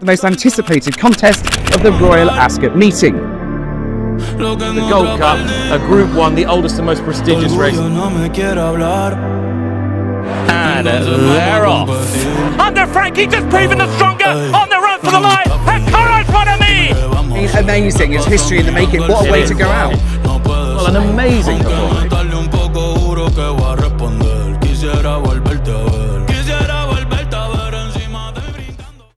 the most anticipated contest of the Royal Ascot meeting. The Gold Cup, a Group 1, the oldest and most prestigious race. And they're off. Under Frankie, just proving the stronger, on the run for the line, and Coro Bonami! He's amazing, it's history in the making, what a way to go out. Well, an amazing performance.